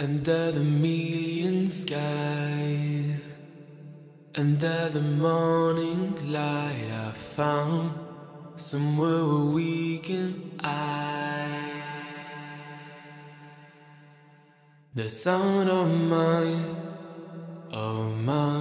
Under the million skies, under the morning light, I found somewhere where we can hide. The sound of mine, of mine.